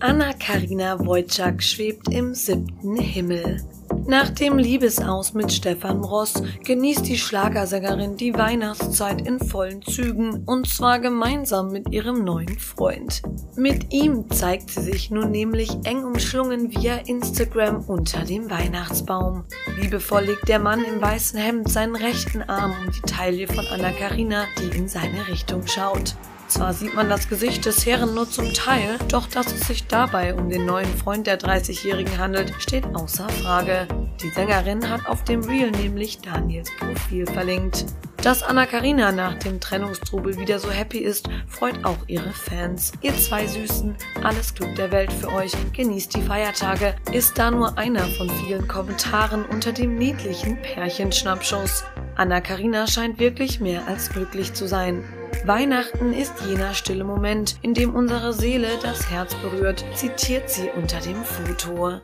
Anna-Karina Wojcik schwebt im siebten Himmel. Nach dem Liebesaus mit Stefan Ross genießt die Schlagersängerin die Weihnachtszeit in vollen Zügen und zwar gemeinsam mit ihrem neuen Freund. Mit ihm zeigt sie sich nun nämlich eng umschlungen via Instagram unter dem Weihnachtsbaum. Liebevoll legt der Mann im weißen Hemd seinen rechten Arm um die Taille von Anna Karina, die in seine Richtung schaut. Zwar sieht man das Gesicht des Herren nur zum Teil, doch dass es sich dabei um den neuen Freund der 30-Jährigen handelt, steht außer Frage. Die Sängerin hat auf dem Reel nämlich Daniels Profil verlinkt. Dass Anna Karina nach dem Trennungstrubel wieder so happy ist, freut auch ihre Fans. Ihr zwei Süßen, alles Glück der Welt für euch, genießt die Feiertage, ist da nur einer von vielen Kommentaren unter dem niedlichen Pärchenschnappschuss. Anna Karina scheint wirklich mehr als glücklich zu sein. Weihnachten ist jener stille Moment, in dem unsere Seele das Herz berührt, zitiert sie unter dem Foto.